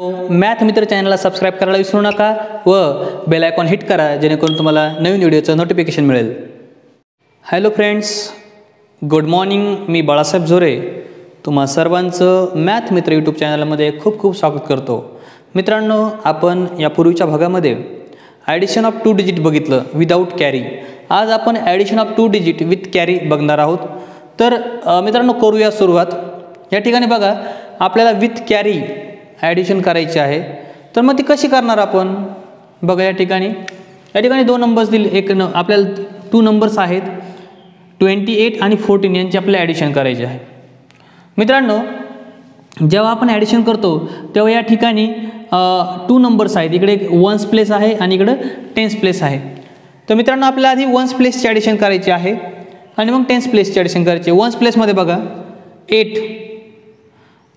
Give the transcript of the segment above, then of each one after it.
Math मित्र चॅनलला subscribe करायला विसरू नका व बेल आयकॉन हिट करा जेणेकरून तुम्हाला नवीन व्हिडिओचं नोटिफिकेशन मिळेल. हॅलो फ्रेंड्स गुड मॉर्निंग मी बाळासाहेब झोरे तुम्हा सर्वांचं मॅथ मित्र यूट्यूब चॅनलमध्ये खूप खूप स्वागत करतो. मित्रांनो आपण यापूर्वीच्या भागामध्ये ॲडिशन ऑफ टू डिजिट बघितलं विदाऊट कॅरी आज आपण addition of two digit with carry बघणार आहोत. तर मित्रांनो करूया सुरुवात. या ठिकाणी बघा आपल्याला विथ कॅरी ॲडिशन करायची आहे. तर मग ती कशी करणार आपण? बघा या ठिकाणी. या ठिकाणी दोन नंबर्स दिले. एक न आपल्याला टू नंबर्स आहेत. ट्वेंटी एट आणि फोर्टीन यांची आपल्याला ॲडिशन करायचे आहे. मित्रांनो जेव्हा आपण ॲडिशन करतो तेव्हा या ठिकाणी टू नंबर्स आहेत. इकडे एक वन्स प्लेस आहे आणि इकडं टेन्स प्लेस आहे. तर मित्रांनो आपल्याला आधी वन्स प्लेसची ॲडिशन करायची आहे आणि मग टेन्स प्लेसची ॲडिशन करायची आहे. वन्स प्लेसमध्ये बघा एट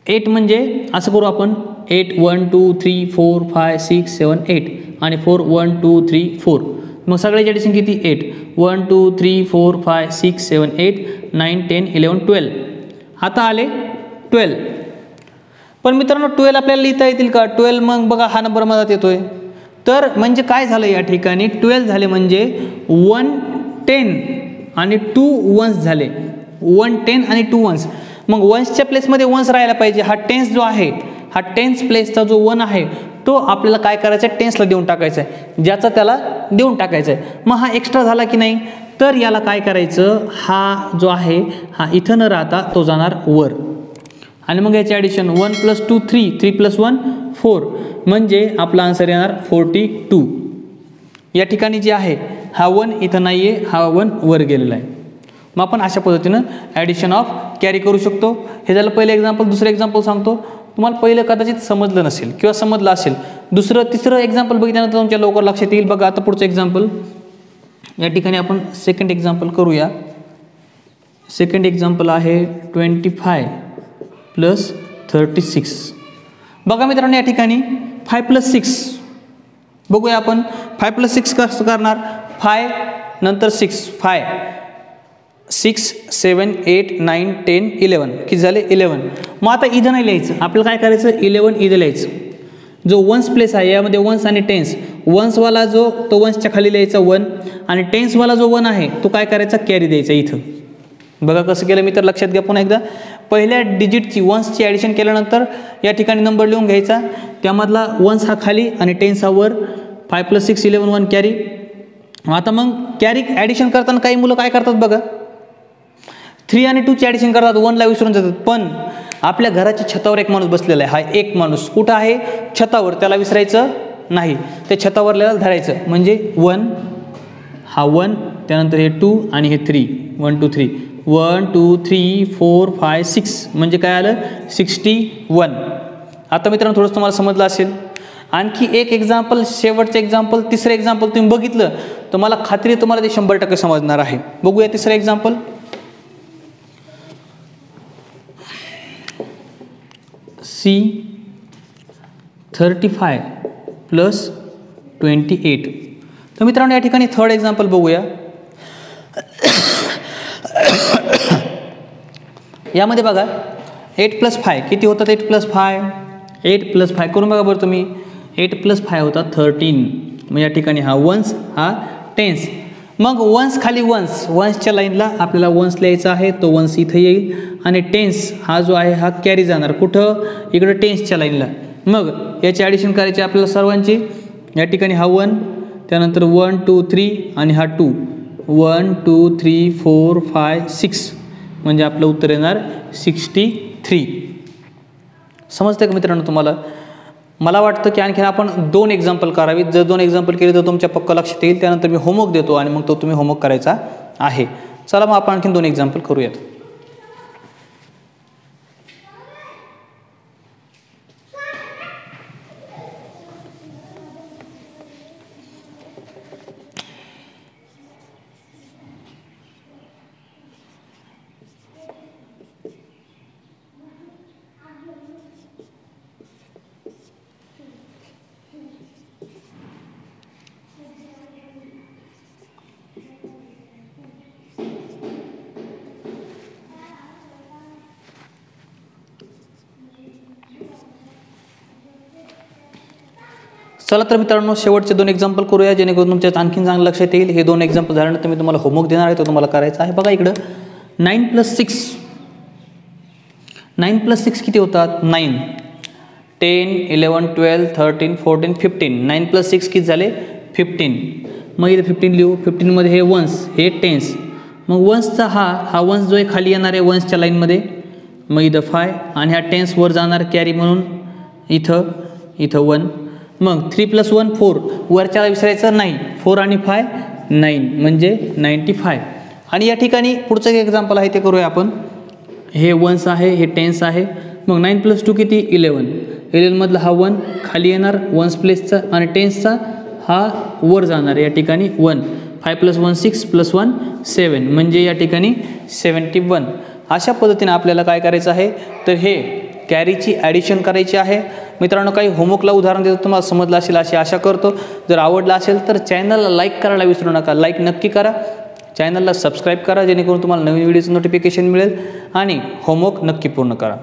एट म्हणजे असं करू आपण eight one two three four five six seven eight आणि four one two three four. मग सगळ्याची ॲडिशन किती? Eight. One two three four five six seven eight nine ten eleven twelve. आता आले ट्वेल्व. पण मित्रांनो ट्वेल्व आपल्याला लिहिता येतील का? ट्वेल्व मग बघा हा नंबर मधात येतोय. तर म्हणजे काय झालं या ठिकाणी? ट्वेल्व झाले म्हणजे वन टेन आणि टू वन्स झाले. वन टेन आणि टू वन्स. मग वन्सच्या प्लेसमध्ये वन्स राहायला पाहिजे. हा टेन्स जो आहे हा टेन्स प्लेसचा जो वन आहे तो आपल्याला काय करायचा आहे टेन्सला देऊन टाकायचा आहे ज्याचा त्याला देऊन टाकायचा आहे मग हा एक्स्ट्रा झाला की नाही? तर याला काय करायचं? हा जो आहे हा इथं न राहता तो जाणार वर. आणि मग याचे addition one plus two three three plus one four म्हणजे आपला आन्सर येणार फोर्टी टू या ठिकाणी जे आहे हा वन इथं नाही आहे हा वन वर गेलेला आहे. मग आपण अशा पद्धतीनं ॲडिशन ऑफ कॅरी करू शकतो. हे झालं पहिलं एक्झाम्पल दुसरं एक्झाम्पल सांगतो. तुम्हाला पहिलं कदाचित समजलं नसेल किंवा समजलं असेल. दुसरं तिसरं एक्झाम्पल बघितल्यानंतर तुमच्या लवकर लक्षात येईल. बघा आता पुढचं एक्झाम्पल या ठिकाणी आपण सेकंड एक्झाम्पल करूया. सेकंड एक्झाम्पल आहे twenty five plus thirty six बघा मित्रांनो या ठिकाणी फाय प्लस सिक्स बघूया आपण. फाय प्लस सिक्स कसं करणार? फाय नंतर six five six seven eight nine ten eleven. किती झाले? इलेवन. मग आता इथं नाही लिहायचं. आपल्याला काय करायचं? इलेवन इथं लिहायचं. जो वन्स प्लेस आहे यामध्ये वन्स आणि टेन्स वन्सवाला जो तो वन्सच्या खाली लिहायचा वन आणि टेन्सवाला जो वन आहे तो काय करायचा? कॅरी द्यायचा इथं. बघा कसं केलं मी तर लक्षात घ्या पुन्हा एकदा. पहिल्या डिजिटची वन्सची ॲडिशन केल्यानंतर या ठिकाणी नंबर लिहून घ्यायचा. त्यामधला वन्स हा खाली आणि टेन्स हा वर. Five plus six eleven one carry आता मग कॅरी ॲडिशन करताना काही मुलं काय करतात बघा? थ्री आणि टूची ॲडिशन करतात वनला विसरून जातात. पण आपल्या घराच्या छतावर एक माणूस बसलेला आहे. हा एक माणूस. कुठं आहे? छतावर. त्याला विसरायचं नाही. त्या छतावर धरायचं. म्हणजे वन हा वन त्यानंतर हे टू आणि हे three one two three one two three four five six म्हणजे काय आलं? सिक्स्टी वन आता मित्रांनो थोडंसं तुम्हाला समजलं असेल. आणखी एक एक्झाम्पल शेवटचं एक्झाम्पल तिसरं एक्झाम्पल तुम्ही बघितलं तर मला खात्री तुम्हाला ते शंभर टक्के समजणार आहे. बघूया तिसरं example C thirty five plus twenty eight. तर मित्रांनो या ठिकाणी थर्ड एक्झाम्पल बघूया. यामध्ये बघा एट प्लस फाय किती होतात eight plus five eight plus five करून बघा बरं तुम्ही. एट प्लस फाय होता थर्टीन मग या ठिकाणी हा वन्स हा टेन्स मग वन्स खाली वन्स वन्सच्या लाईनला आपल्याला वन्स लिहायचा आहे तो वन्स इथं येईल. आणि टेन्स हा जो आहे हा कॅरी जाणार. कुठं? इकडं टेन्सच्या लाईनला मग याची ॲडिशन करायची आपल्याला सर्वांची. या ठिकाणी हा वन त्यानंतर वन टू थ्री आणि हा two one two three four five six म्हणजे आपलं उत्तर येणार सिक्स्टी थ्री समजतं का मित्रांनो तुम्हाला? मला वाटतं की आणखीन आपण दोन एक्झाम्पल करावीत. जर दोन एक्झाम्पल केले तर तुमच्या पक्क लक्षात येईल. त्यानंतर मी होमवर्क देतो आणि मग तो तुम्ही होमवर्क करायचा आहे. चला मग आपण आणखीन दोन एक्झाम्पल करूयात. चला तर मित्रांनो शेवटचे दोन एक्झाम्पल करूया जेणेकरून तुमच्यात आणखीन चांगलं लक्षात येईल. हे दोन एक्झाम्पल झाल्यानंतर मी तुम्हाला होमवर्क देणार आहे तो तुम्हाला करायचा आहे. बघा इकडं. Nine plus six nine plus six किती होतात? Nine ten eleven twelve thirteen fourteen fifteen nine plus six किती झाले? फिफ्टीन मग इथे फिफ्टीन लिहू. फिफ्टीनमध्ये हे वन्स हे टेन्स मग वन्सचा हा हा वन्स जो आहे खाली येणार आहे वन्सच्या लाईनमध्ये मग इथं फाय आणि ह्या टेन्स वर जाणार कॅरी म्हणून. इथं इथं वन मग थ्री प्लस वन फोर वरच्याला विसरायचं नाही. फोर आणि फाय नाईन म्हणजे नाईंटी फाय आणि या ठिकाणी पुढचं एक एक्झाम्पल आहे ते करूया आपण. हे वन्स आहे हे टेन्स आहे. मग नाईन प्लस टू किती? इलेवन इलेवनमधला हा वन खाली येणार वन्स प्लेसचा आणि टेन्सचा हा वर जाणार या ठिकाणी one five plus one six plus one seven म्हणजे या ठिकाणी सेवन्टी वन अशा पद्धतीने आपल्याला काय करायचं आहे? तर हे कॅरीची ॲडिशन करायची आहे. मित्रांनो काही होमवर्कला उदाहरण देतो तुम्हाला समजलं असेल अशी आशा करतो. जर आवडलं असेल तर चॅनलला लाईक करायला विसरू नका. लाईक नक्की करा. चॅनलला सबस्क्राईब करा जेणेकरून तुम्हाला नवीन व्हिडिओचं नोटिफिकेशन मिळेल. आणि होमवर्क नक्की पूर्ण करा.